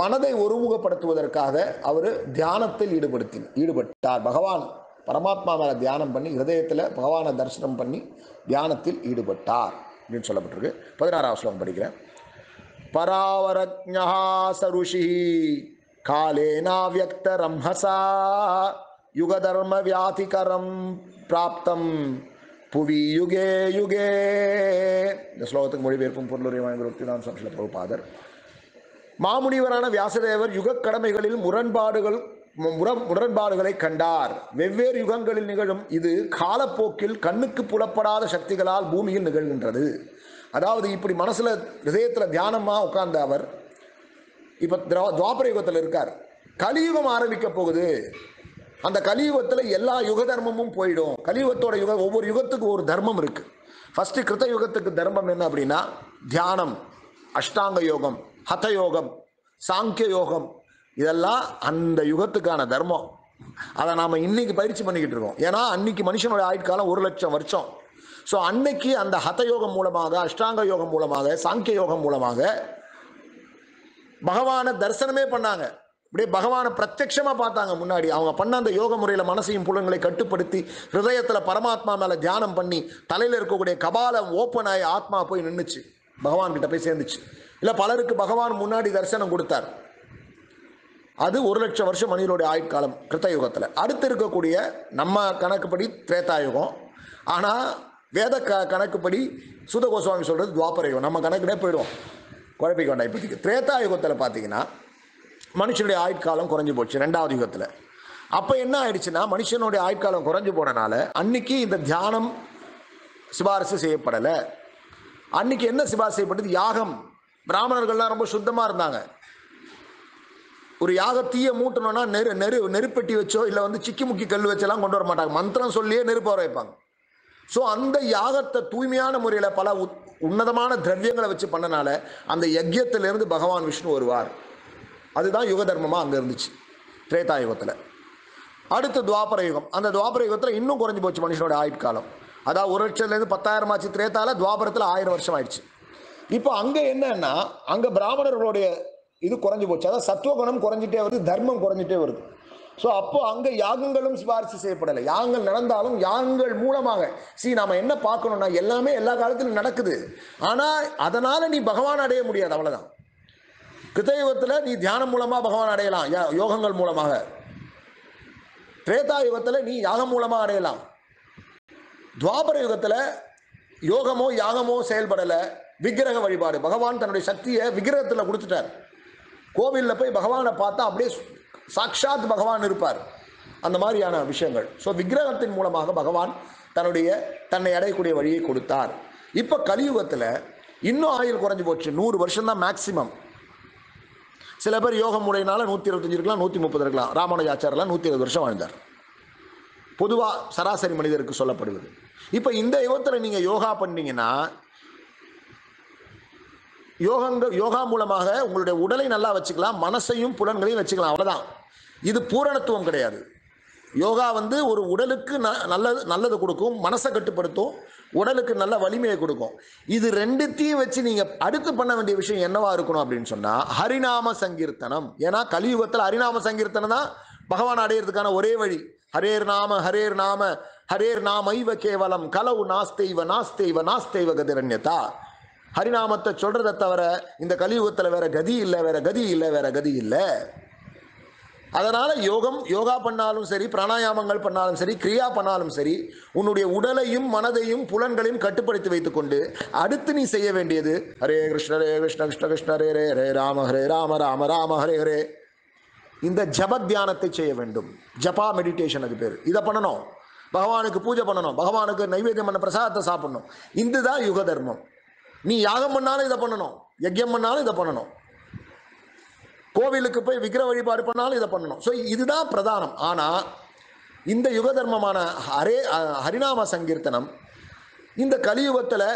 மனதை ஒருமுகப்படுத்துவதற்காக அவர் தியானத்தில் ஈடுபடுத்தி ஈடுபட்டார். பகவான் பரமாத்மா மேலே தியானம் பண்ணி ஹிருதயத்தில் பகவானை தரிசனம் பண்ணி தியானத்தில் ஈடுபட்டார் அப்படின்னு சொல்லப்பட்டிருக்கு. பதினாறாம் ஸ்லோகம் படிக்கிறேன். பராவரஜா சருஷி காலேனாவியக்தரம்ஹசா யுகதர்ம வியாதிகரம் பிராப்தம் புவி யுகே யுகே இந்த ஸ்லோகத்துக்கு மொழிபெயர்ப்பும் பொருளுரை வாங்கி தான் சம்சில பிரபுபாதர். மாமுனிவரான வியாசதேவர் யுகக் கடமைகளில் முரண்பாடுகள் முரண்பாடுகளை கண்டார். வெவ்வேறு யுகங்களில் நிகழும் இது காலப்போக்கில் கண்ணுக்கு புலப்படாத சக்திகளால் பூமியில் நிகழ்கின்றது. அதாவது இப்படி மனசுல ஹிருதயத்துல தியானமா உட்கார்ந்த அவர் இப்ப துவாபர யுகத்தில் இருக்கார். கலியுகம் ஆரம்பிக்க போகுது. அந்த கலியுகத்துல எல்லா யுக தர்மமும் போயிடும். கலியுகத்தோட யுக ஒவ்வொரு யுகத்துக்கு ஒரு தர்மம் இருக்கு. ஃபர்ஸ்ட் கிருத்த யுகத்துக்கு தர்மம் என்ன அப்படின்னா தியானம் அஷ்டாங்க யோகம் ஹத யோகம் சாங்கிய யோகம். இதெல்லாம் அந்த யுகத்துக்கான தர்மம். அதை நாம இன்னைக்கு பயிற்சி பண்ணிக்கிட்டு இருக்கோம். ஏன்னா அன்னைக்கு மனுஷனோட ஆயுட்காலம் ஒரு லட்சம் வருஷம். ஸோ அன்னைக்கு அந்த ஹத யோகம் மூலமாக அஷ்டாங்க யோகம் மூலமாக சாங்கிய யோகம் மூலமாக பகவானை தரிசனமே பண்ணாங்க. அப்படியே பகவானை பிரத்யட்சமா பார்த்தாங்க முன்னாடி. அவங்க பண்ண அந்த யோக முறையில் மனசையும் புலன்களை கட்டுப்படுத்தி ஹிருதயத்தில் பரமாத்மா மேலே தியானம் பண்ணி தலையில் இருக்கக்கூடிய கபாலம் ஓப்பன் ஆகி ஆத்மா போய் நின்றுச்சு பகவான் கிட்ட போய் சேர்ந்துச்சு. இல்லை பலருக்கு பகவான் முன்னாடி தரிசனம் கொடுத்தார். அது ஒரு லட்சம் வருஷம் மனிதனுடைய ஆயுட்காலம் கிருத்த யுகத்தில் அடுத்து இருக்கக்கூடிய நம்ம கணக்குப்படி திரேதாயுகம். ஆனால் வேத க கணக்குப்படி சுத கோஸ்வாமி சொல்கிறது துவாபர யுகம். நம்ம கணக்குனே போயிடுவோம். குழப்பிக்க வேண்டாம் இப்போதைக்கு திரேதா யுகத்தில் பார்த்தீங்கன்னா மனுஷனுடைய ஆயுட்காலம் குறைஞ்சி போச்சு ரெண்டாவது யுகத்தில். அப்போ என்ன ஆயிடுச்சுன்னா மனுஷனுடைய ஆயுட்காலம் குறைஞ்சு போனனால அன்னைக்கு இந்த தியானம் சிபாரிசு செய்யப்படலை. அன்னைக்கு என்ன சிபாரிசு செய்யப்பட்டது? யாகம். பிராமணர்கள்லாம் ரொம்ப சுத்தமாக இருந்தாங்க. ஒரு யாகத்தீய மூட்டணும்னா நெரு நெரு நெருப்பெட்டி வச்சோ இல்லை வந்து சிக்கி முக்கி கல் வச்செல்லாம் கொண்டு வர மாட்டாங்க மந்திரம் சொல்லியே நெருப்பு வர வைப்பாங்க ஸோ அந்த யாகத்தை தூய்மையான முறையில் பல உத்- உன்னதமான திரவியங்களை வச்சு பண்ணனால அந்த யஜ்யத்திலிருந்து பகவான் விஷ்ணு வருவார். அதுதான் யுக தர்மமாக அங்கே இருந்துச்சு. திரேதா யுகத்தில். அடுத்து துவாபர யுகம். அந்த துவாபர யுகத்தில் இன்னும் குறைஞ்சி போச்சு மனுஷனோட ஆயுட்காலம் அதாவது ஒரு லட்சத்துலேருந்து பத்தாயிரம் ஆச்சு திரேதால துவாபரத்தில் ஆயிரம் வருஷம் ஆயிடுச்சு. இப்போ அங்கே என்னன்னா அங்கே பிராமணர்களுடைய இது குறைஞ்சி போச்சு. அதாவது சத்துவகுணம் குறைஞ்சிட்டே வருது தர்மம் குறைஞ்சிட்டே வருது. ஸோ அப்போ அங்கே யாகங்களும் சிபாரிசு செய்யப்படலை. யாகங்கள் நடந்தாலும் யாகங்கள் மூலமாக. சி நாம் என்ன பார்க்கணும்னா எல்லாமே எல்லா காலத்திலும் நடக்குது. ஆனால் அதனால் நீ பகவான் அடைய முடியாது அவ்வளோதான் கிருத்தயுகத்தில் நீ தியானம் மூலமாக பகவான் அடையலாம் யா- யோகங்கள் மூலமாக. திரேதா யுகத்தில் நீ யாகம் மூலமாக அடையலாம். துவாபர யுகத்தில் யோகமோ யாகமோ செயல்படலை. விக்கிரக வழிபாடு. பகவான் தன்னுடைய சக்தியை விக்கிரகத்தில் கொடுத்துட்டார். கோவிலில் போய் பகவானை பார்த்தா அப்படியே சாக்ஷாத் பகவான் இருப்பார். அந்த மாதிரியான விஷயங்கள். ஸோ விக்கிரகத்தின் மூலமாக பகவான் தன்னுடைய தன்னை அடையக்கூடிய வழியை கொடுத்தார். இப்போ கலியுகத்தில் இன்னும் ஆயுள் குறைஞ்சி போச்சு. நூறு வருஷம் தான் மேக்சிமம் சில பேர் யோக முறையினால நூற்றி இருபத்தஞ்சு இருக்கலாம் நூற்றி முப்பது இருக்கலாம். ராமானுஜாச்சாரெல்லாம் நூற்றி இருபது வருஷம் வாழ்ந்தார். பொதுவாக சராசரி மனிதருக்கு சொல்லப்படுவது. இப்போ இந்த யுகத்தில் நீங்கள் யோகா பண்ணீங்கன்னா யோகங்க யோகா மூலமாக உங்களுடைய உடலை நல்லா வச்சுக்கலாம் மனசையும் புலன்களையும் வச்சுக்கலாம். அவ்வளோதான் இது பூரணத்துவம் கிடையாது. யோகா வந்து ஒரு உடலுக்கு ந- நல்லது நல்லது கொடுக்கும் மனசை கட்டுப்படுத்தும் உடலுக்கு நல்ல வலிமையை கொடுக்கும். இது ரெண்டுத்தையும் வச்சு நீங்கள் அடுத்து பண்ண வேண்டிய விஷயம் என்னவா இருக்கணும் அப்படின்னு சொன்னால் ஹரிநாம சங்கீர்த்தனம். ஏன்னா கலியுகத்தில் ஹரிநாம சங்கீர்த்தனம் தான் பகவான் அடையிறதுக்கான ஒரே வழி. ஹரேர் நாம ஹரேர் நாம ஹரேர் நாமைவ கேவலம் கலவு நாஸ்தெய்வ நாஸ்தெய்வ நாஸ்தெய்வ கதிரண்யதா? ஹரிநாமத்தை சொல்றதை தவிர இந்த கலியுகத்தில் வேற கதி இல்லை வேற கதி இல்லை வேற கதி இல்லை. அதனால யோகம் யோகா பண்ணாலும் சரி பிராணாயாமங்கள் பண்ணாலும் சரி கிரியா பண்ணாலும் சரி உன்னுடைய உடலையும் மனதையும் புலன்களையும் கட்டுப்படுத்தி வைத்துக்கொண்டு அடுத்து நீ செய்ய வேண்டியது ஹரே கிருஷ்ண ஹரே கிருஷ்ண கிருஷ்ண கிருஷ்ண ஹரே ஹரே ஹரே ராம ஹரே ராம ராம ராம ஹரே ஹரே. இந்த ஜப தியானத்தை செய்ய வேண்டும். ஜபா மெடிடேஷன் அது பேர். இதை பண்ணணும். பகவானுக்கு பூஜை பண்ணணும். பகவானுக்கு நைவேத்தியம் பண்ண பிரசாதத்தை சாப்பிடணும். தான் யுக தர்மம் நீ யாகம் பண்ணாலும் இதை பண்ணணும். யஜ்யம் பண்ணாலும் இதை பண்ணணும். கோவிலுக்கு போய் விக்கிர வழிபாடு பண்ணாலும் இதை பண்ணணும். ஸோ இதுதான் பிரதானம். ஆனால் இந்த யுக தர்மமான ஹரே ஹரிநாம சங்கீர்த்தனம் இந்த கலியுகத்தில்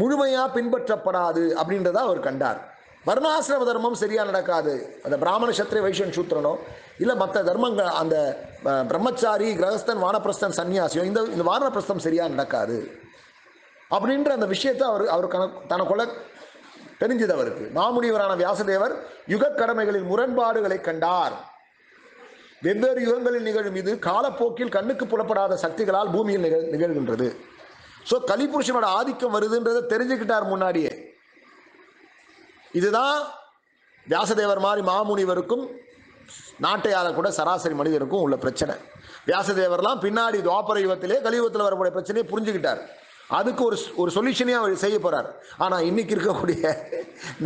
முழுமையாக பின்பற்றப்படாது அப்படின்றத அவர் கண்டார். வர்ணாசிரம தர்மம் சரியாக நடக்காது. அந்த பிராமண சத்திரி வைஷன் சூத்திரனோ இல்லை மற்ற தர்மங்கள் அந்த பிரம்மச்சாரி கிரகஸ்தன் வானப்பிரஸ்தன் சன்னியாசியோ இந்த இந்த வானப்பிரஸ்தம் சரியாக நடக்காது. அப்படின்ற அந்த விஷயத்தை அவர் அவர் கணக்கு தனக்குள்ள தெரிஞ்சது அவருக்கு மாமுனிவரான வியாசதேவர் யுக கடமைகளின் முரண்பாடுகளை கண்டார். வெவ்வேறு யுகங்களில் நிகழும் இது காலப்போக்கில் கண்ணுக்கு புலப்படாத சக்திகளால் பூமியில் நிகழ் நிகழ்கின்றது. ஸோ கலிபுருஷனோட ஆதிக்கம் வருதுன்றதை தெரிஞ்சுக்கிட்டார் முன்னாடியே. இதுதான் வியாசதேவர் மாதிரி மாமுனிவருக்கும் நாட்டை கூட சராசரி மனிதனுக்கும் உள்ள பிரச்சனை. வியாசதேவர்லாம் பின்னாடி துவாபர யுகத்திலே கலியுகத்தில் வரக்கூடிய பிரச்சனையை புரிஞ்சுக்கிட்டார். அதுக்கு ஒரு ஒரு சொல்யூஷனே அவர் செய்ய போகிறார் ஆனால் இன்னைக்கு இருக்கக்கூடிய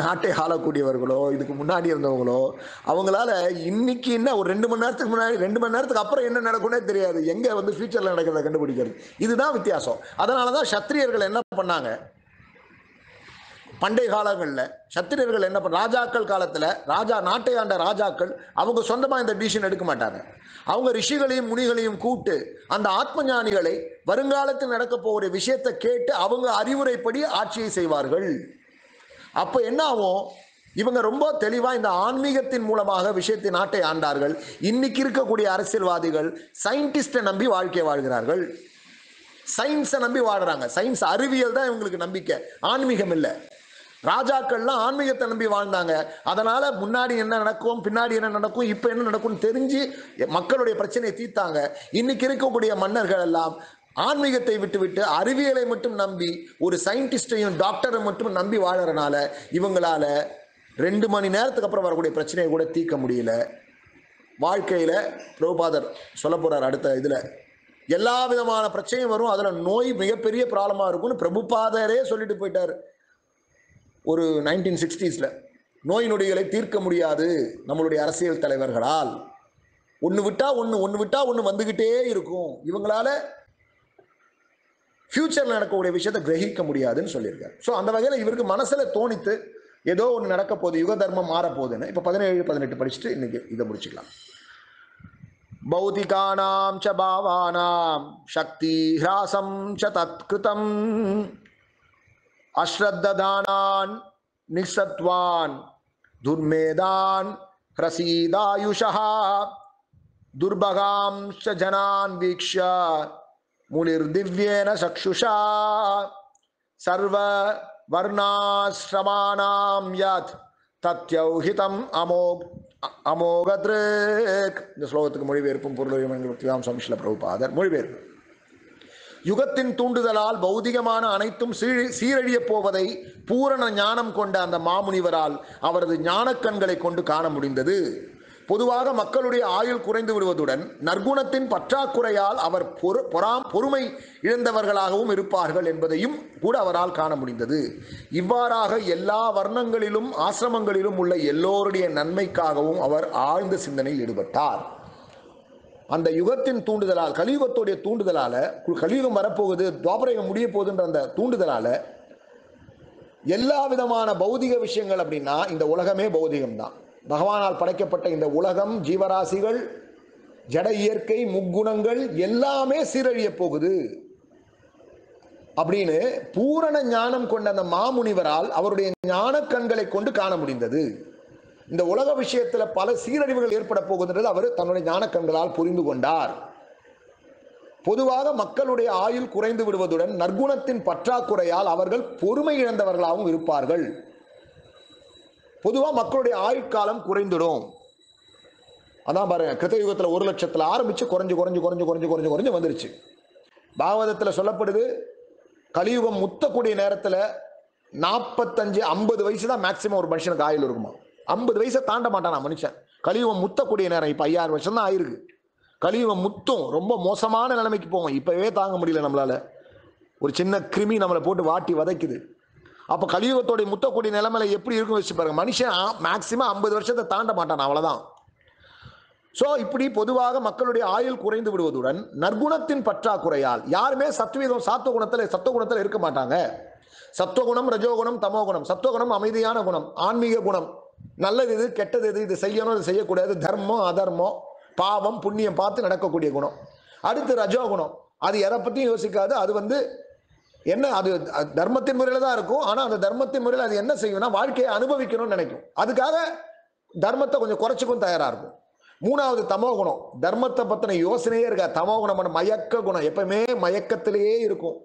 நாட்டை ஆளக்கூடியவர்களோ இதுக்கு முன்னாடி இருந்தவங்களோ அவங்களால இன்னைக்கு என்ன ஒரு ரெண்டு மணி நேரத்துக்கு முன்னாடி ரெண்டு மணி நேரத்துக்கு அப்புறம் என்ன நடக்கும்னே தெரியாது. எங்கே வந்து ஃபியூச்சரில் நடக்கிறத கண்டுபிடிக்கிறது. இதுதான் வித்தியாசம். அதனால தான் சத்திரியர்கள் என்ன பண்ணாங்க? பண்டைய காலங்களில் சத்திரியர்கள் என்ன பண்ண ராஜாக்கள் காலத்தில் ராஜா நாட்டை ஆண்ட ராஜாக்கள் அவங்க சொந்தமாக இந்த டிசிஷன் எடுக்க மாட்டாங்க. அவங்க ரிஷிகளையும் முனிகளையும் கூப்பிட்டு அந்த ஆத்ம ஞானிகளை வருங்காலத்தில் நடக்க போகிற விஷயத்தை கேட்டு அவங்க அறிவுரைப்படி ஆட்சியை செய்வார்கள். அப்போ என்ன ஆகும்? இவங்க ரொம்ப தெளிவாக இந்த ஆன்மீகத்தின் மூலமாக விஷயத்தை நாட்டை ஆண்டார்கள். இன்னைக்கு இருக்கக்கூடிய அரசியல்வாதிகள் சயின்டிஸ்டை நம்பி வாழ்க்கை வாழ்கிறார்கள். சயின்ஸை நம்பி வாழ்கிறாங்க சயின்ஸ் அறிவியல் தான் இவங்களுக்கு நம்பிக்கை. ஆன்மீகம் இல்லை. ராஜாக்கள்லாம் ஆன்மீகத்தை நம்பி வாழ்ந்தாங்க. அதனால முன்னாடி என்ன நடக்கும் பின்னாடி என்ன நடக்கும் இப்போ என்ன நடக்கும்னு தெரிஞ்சு மக்களுடைய பிரச்சனையை தீர்த்தாங்க. இன்னைக்கு இருக்கக்கூடிய மன்னர்கள் எல்லாம் ஆன்மீகத்தை விட்டுவிட்டு அறிவியலை மட்டும் நம்பி ஒரு சயின்டிஸ்டையும் டாக்டரை மட்டும் நம்பி வாழறனால இவங்களால ரெண்டு மணி நேரத்துக்கு அப்புறம் வரக்கூடிய பிரச்சனையை கூட தீர்க்க முடியல. வாழ்க்கையில் பிரபுபாதர் சொல்ல போறார் அடுத்த இதில். எல்லா விதமான பிரச்சனையும் வரும். அதில் நோய் மிகப்பெரிய ப்ராப்ளமாக இருக்கும்னு பிரபுபாதரே சொல்லிட்டு போயிட்டார். ஒரு நைன்டீன் சிக்ஸ்டீஸில் நோய் நொடிகளை தீர்க்க முடியாது நம்மளுடைய அரசியல் தலைவர்களால். ஒன்று விட்டால் ஒன்று ஒன்று விட்டால் ஒன்று வந்துக்கிட்டே இருக்கும். இவங்களால் ஃப்யூச்சரில் நடக்கக்கூடிய விஷயத்தை கிரகிக்க முடியாதுன்னு சொல்லியிருக்காரு. ஸோ அந்த வகையில் இவருக்கு மனசில் தோணித்து ஏதோ ஒன்று நடக்க போகுது யுக தர்மம் மாறப்போகுதுன்னு இப்போ பதினேழு பதினெட்டு படிச்சுட்டு இன்னைக்கு இதை முடிச்சுக்கலாம். பௌதிகானாம் ச பாவானாம் சக்தி ஹிராசம் ச தத்கிருதம் அஸ்ரத்ததானான் நிசத்வான் துர்மேதான் ஹ்ரசீதாயுஷா துர்பகாம் ஜனான் வீக்ஷ முனிர்திவ்யேன சக்ஷுஷா சர்வ வர்ணாசிரமானாம் யாத் தத்யௌஹிதம் அமோ அமோகத்ரேக். இந்த ஸ்லோகத்துக்கு மொழிபெயர்ப்பும் பொருளும் பற்றி நாம் சுவாமிஷில பிரபுபாதர் மொழிபெயர்ப்பு. யுகத்தின் தூண்டுதலால் பௌதிகமான அனைத்தும் சீரழியப் போவதை பூரண ஞானம் கொண்ட அந்த மாமுனிவரால் அவரது ஞானக் கண்களை கொண்டு காண முடிந்தது. பொதுவாக மக்களுடைய ஆயுள் குறைந்து விடுவதுடன் நற்குணத்தின் பற்றாக்குறையால் அவர் பொறு பொறாம் பொறுமை இழந்தவர்களாகவும் இருப்பார்கள் என்பதையும் கூட அவரால் காண முடிந்தது. இவ்வாறாக எல்லா வர்ணங்களிலும் ஆசிரமங்களிலும் உள்ள எல்லோருடைய நன்மைக்காகவும் அவர் ஆழ்ந்த சிந்தனையில் ஈடுபட்டார். அந்த யுகத்தின் தூண்டுதலால் கலியுகத்துடைய தூண்டுதலால கலியுகம் வரப்போகுது துவாபரயுகம் முடிய போகுதுன்ற அந்த தூண்டுதலால எல்லா விதமான பௌதிக விஷயங்கள் அப்படின்னா இந்த உலகமே பௌதிகம் தான் பகவானால் படைக்கப்பட்ட இந்த உலகம் ஜீவராசிகள் ஜட இயற்கை முக்குணங்கள் எல்லாமே சீரழிய போகுது. அப்படின்னு பூரண ஞானம் கொண்ட அந்த மாமுனிவரால் அவருடைய ஞான கண்களை கொண்டு காண முடிந்தது. இந்த உலக விஷயத்தில் பல சீரழிவுகள் ஏற்பட போகுதுன்றது அவர் தன்னுடைய ஞான கண்களால் புரிந்து கொண்டார். பொதுவாக மக்களுடைய ஆயுள் குறைந்து விடுவதுடன் நற்குணத்தின் பற்றாக்குறையால் அவர்கள் பொறுமை இழந்தவர்களாகவும் இருப்பார்கள். பொதுவாக மக்களுடைய ஆயுட்காலம் குறைந்துடும். அதான் பாருங்க கிருத்தயுகத்தில் ஒரு லட்சத்தில் ஆரம்பிச்சு குறைஞ்சு குறைஞ்சு குறைஞ்சு குறைஞ்சு குறைஞ்சு குறைஞ்சு வந்துருச்சு. பாகவதத்தில் சொல்லப்படுது கலியுகம் முத்தக்கூடிய நேரத்தில் நாற்பத்தஞ்சு ஐம்பது வயசு தான் மேக்சிமம் ஒரு மனுஷனுக்கு ஆயுள் இருக்குமா? ஐம்பது வயசை தாண்ட மாட்டானா மனுஷன்? கலியுகம் முத்தக்கூடிய நேரம் இப்போ ஐயாயிரம் வருஷம் தான் ஆயிருக்கு. கலியுகம் முத்தும் ரொம்ப மோசமான நிலைமைக்கு போகும் இப்போவே தாங்க முடியல நம்மளால. ஒரு சின்ன கிருமி நம்மளை போட்டு வாட்டி வதைக்குது. அப்போ கலியுகத்தோடைய முத்தக்கூடிய நிலைமையில எப்படி இருக்கும் வச்சு பாருங்க. மனுஷன் மேக்சிமம் ஐம்பது வருஷத்தை தாண்ட மாட்டான் அவ்வளோதான் ஸோ இப்படி பொதுவாக மக்களுடைய ஆயுள் குறைந்து விடுவதுடன் நற்குணத்தின் பற்றாக்குறையால் யாருமே சத்வீதம் சாத்துவகுணத்தில் குணத்தில் குணத்தில் இருக்க மாட்டாங்க. சத்துவகுணம் ரஜோகுணம் தமோகுணம். சத்துவகுணம் அமைதியான குணம் ஆன்மீக குணம். நல்லது இது கெட்டது இது இது செய்யணும் இது செய்யக்கூடாது. தர்மம் அதர்மம் பாவம் புண்ணியம் பார்த்து நடக்கக்கூடிய குணம். அடுத்து ரஜோகுணம் அது எதை பற்றியும் யோசிக்காது. அது வந்து என்ன அது அது தர்மத்தின் முறையில் தான் இருக்கும். ஆனால் அந்த தர்மத்தின் முறையில் அது என்ன செய்யும்னா வாழ்க்கையை அனுபவிக்கணும்னு நினைக்கும். அதுக்காக தர்மத்தை கொஞ்சம் குறைச்சிக்கும் தயாராக இருக்கும். மூணாவது தமோ குணம். தர்மத்தை பற்றின யோசனையே இருக்கா தமோ குணம் மயக்க குணம். எப்பவுமே மயக்கத்திலேயே இருக்கும்.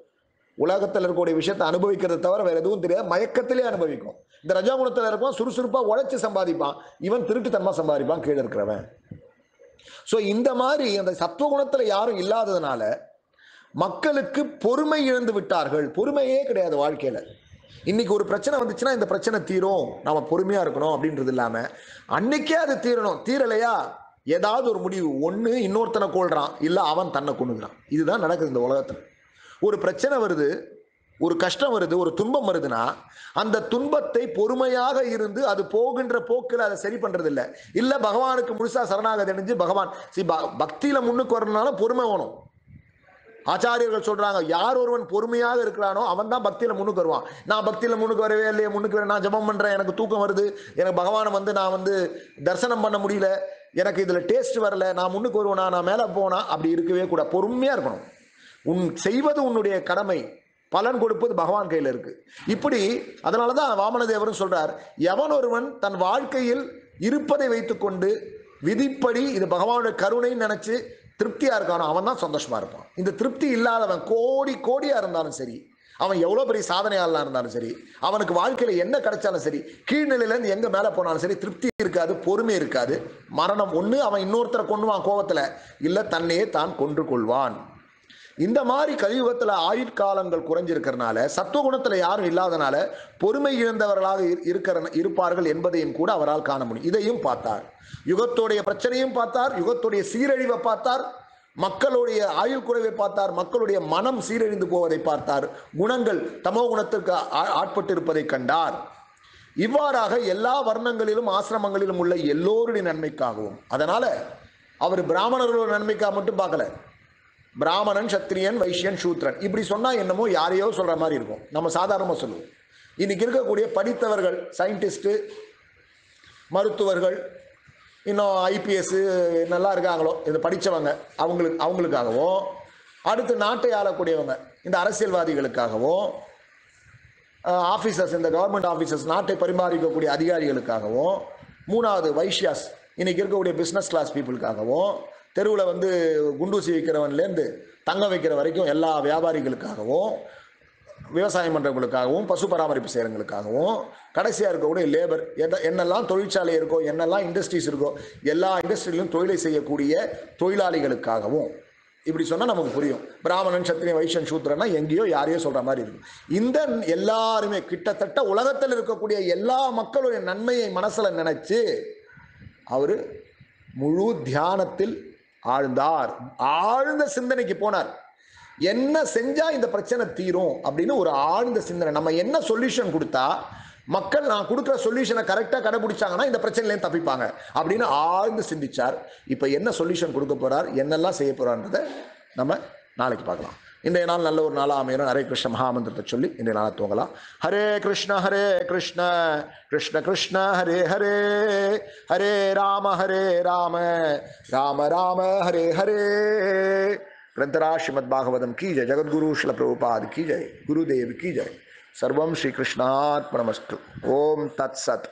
உலகத்தில் இருக்கக்கூடிய விஷயத்தை அனுபவிக்கிறத தவிர வேற எதுவும் தெரியாது. மயக்கத்திலே அனுபவிக்கும். இந்த ரஜோகுணத்தில் இருக்கும் சுறுசுறுப்பாக உழைச்சி சம்பாதிப்பான். இவன் திருட்டுத்தனமாக சம்பாதிப்பான் கீழே இருக்கிறவன். ஸோ இந்த மாதிரி அந்த சத்துவகுணத்தில் யாரும் இல்லாததுனால மக்களுக்கு பொறுமை இழந்து விட்டார்கள். பொறுமையே கிடையாது வாழ்க்கையில். இன்னைக்கு ஒரு பிரச்சனை வந்துச்சுன்னா இந்த பிரச்சனை தீரும். நாம பொறுமையா இருக்கணும் அப்படின்றது இல்லாம அன்னைக்கே அது தீரணும். தீரலையா? ஏதாவது ஒரு முடிவு. ஒன்று இன்னொருத்தனை கொள்றான் இல்லை அவன் தன்னை கொண்டுக்கிறான் இதுதான் நடக்குது இந்த உலகத்தில். ஒரு பிரச்சனை வருது ஒரு கஷ்டம் வருது ஒரு துன்பம் வருதுன்னா அந்த துன்பத்தை பொறுமையாக இருந்து அது போகின்ற போக்கில் அதை சரி பண்றது இல்லை இல்ல பகவானுக்கு முழுசா சரணாகதி அடைஞ்சு பகவான் see, பக்தியில முன்னுக்கு வரணும்னாலும் பொறுமை வேணும். ஆச்சாரியர்கள் சொல்றாங்க யார் ஒருவன் பொறுமையாக இருக்கிறானோ அவன் தான் பக்தியில முன்னுக்கு வருவான். நான் பக்தியில முன்னுக்கு வரவே இல்லையே முன்னுக்கு வரேன் நான் ஜெபம் பண்றேன் எனக்கு தூக்கம் வருது எனக்கு பகவானை வந்து நான் வந்து தரிசனம் பண்ண முடியல எனக்கு இதுல டேஸ்ட் வரல நான் முன்னுக்கு வருவேனா நான் மேல போனா அப்படி இருக்கவே கூட பொறுமையா இருக்கணும். உன் செய்வது உன்னுடைய கடமை. பலன் கொடுப்பது பகவான் கையில் இருக்கு. இப்படி அதனால தான் வாமனதேவரும் சொல்றார் எவன் ஒருவன் தன் வாழ்க்கையில் இருப்பதை வைத்துக்கொண்டு விதிப்படி இது பகவானுடைய கருணைன்னு நினைச்சு திருப்தியா இருக்கானோ அவன் தான் சந்தோஷமா இருப்பான். இந்த திருப்தி இல்லாதவன் கோடி கோடியா இருந்தாலும் சரி அவன் எவ்வளோ பெரிய சாதனையாளனா இருந்தாலும் சரி அவனுக்கு வாழ்க்கையில் என்ன கிடைச்சாலும் சரி கீழ்நிலையிலேருந்து எங்க மேலே போனாலும் சரி திருப்தி இருக்காது பொறுமை இருக்காது. மரணம் ஒன்று அவன் இன்னொருத்தரை கொண்டுவான் கோபத்தில் இல்லை தன்னையே தான் கொன்று கொள்வான். இந்த மாதிரி கலியுகத்தில் ஆயுட்காலங்கள் குறைஞ்சிருக்கிறனால சத்துவகுணத்தில் யாரும் இல்லாதனால பொறுமை இழந்தவர்களாக இரு- இருக்கிற இருப்பார்கள் என்பதையும் கூட அவரால் காண முடியும். இதையும் பார்த்தார். யுகத்துடைய பிரச்சனையும் பார்த்தார் யுகத்துடைய சீரழிவை பார்த்தார் மக்களுடைய ஆயுள் குறைவை பார்த்தார் மக்களுடைய மனம் சீரழிந்து போவதை பார்த்தார் குணங்கள் தமோ குணத்திற்கு ஆ- ஆட்பட்டு இருப்பதை கண்டார். இவ்வாறாக எல்லா வர்ணங்களிலும் ஆசிரமங்களிலும் உள்ள எல்லோருடைய நன்மைக்காகவும் அதனால அவர் பிராமணர்களோட நன்மைக்காக மட்டும் பார்க்கல பிராமணன் சத்திரியன் வைஷ்யன் சூத்ரன். இப்படி சொன்னால் என்னமோ யாரையோ சொல்கிற மாதிரி இருக்கும். நம்ம சாதாரணமாக சொல்லுவோம். இன்னைக்கு இருக்கக்கூடிய படித்தவர்கள் சயின்டிஸ்ட்டு மருத்துவர்கள் இன்னும் ஐபிஎஸ்ஸு நல்லா இருக்காங்களோ இது படித்தவங்க அவங்களுக்கு அவங்களுக்காகவும் அடுத்து நாட்டை ஆளக்கூடியவங்க இந்த அரசியல்வாதிகளுக்காகவும் ஆஃபீஸர்ஸ் இந்த கவர்மெண்ட் ஆஃபீஸர்ஸ் நாட்டை பரிமாறிக்கக்கூடிய அதிகாரிகளுக்காகவும் மூணாவது வைஷ்யாஸ் இன்னைக்கு இருக்கக்கூடிய பிஸ்னஸ் கிளாஸ் பீப்புளுக்காகவும் தெருவில் வந்து குண்டூசி வைக்கிறவன்லேருந்து தங்க வைக்கிற வரைக்கும் எல்லா வியாபாரிகளுக்காகவும் விவசாயம் பண்ணுறவங்களுக்காகவும் பசு பராமரிப்பு செய்கிறவங்களுக்காகவும் கடைசியாக இருக்கக்கூடிய லேபர் எதை என்னெல்லாம் தொழிற்சாலை இருக்கோ என்னெல்லாம் இண்டஸ்ட்ரீஸ் இருக்கோ எல்லா இண்டஸ்ட்ரியிலும் தொழிலை செய்யக்கூடிய தொழிலாளிகளுக்காகவும். இப்படி சொன்னால் நமக்கு புரியும். பிராமணன் சத்திரியன் வைஷன் சூத்திரனா எங்கேயோ யாரையோ சொல்கிற மாதிரி இருக்கும் இந்த எல்லாருமே கிட்டத்தட்ட உலகத்தில் இருக்கக்கூடிய எல்லா மக்களுடைய நன்மையை மனசில் நினச்சி அவர் முழு தியானத்தில் ஆழ்ந்தார். ஆழ்ந்த சிந்தனைக்கு போனார். என்ன செஞ்சா இந்த பிரச்சனை தீரும் அப்படின்னு ஒரு ஆழ்ந்த சிந்தனை. நம்ம என்ன சொல்யூஷன் கொடுத்தா மக்கள் நான் கொடுக்குற சொல்யூஷனை கரெக்டாக கடைபிடிச்சாங்கன்னா இந்த பிரச்சனையிலேருந்து தப்பிப்பாங்க அப்படின்னு ஆழ்ந்து சிந்திச்சார். இப்போ என்ன சொல்யூஷன் கொடுக்க போறார் என்னெல்லாம் செய்ய போறான்றதை நம்ம நாளைக்கு பார்க்கலாம். இன்றைய நாள் நல்ல ஒரு நாளாக அமையணும் ஹரே கிருஷ்ண மகாமந்திரத்தை சொல்லி இன்றைய நாளை தூங்கலாம் ஹரே கிருஷ்ண ஹரே கிருஷ்ண கிருஷ்ண கிருஷ்ண ஹரே ஹரே ஹரே ராம ஹரே ராம ராம ராம ஹரே ஹரே ग्रंथरा श्रीमद भागवतम की जय जगदगुरु शिल प्रभुपाद की जय गुरुदेव की जय सर्वम श्री कृष्णात्मनमस्तु ओम तत्सत